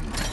end.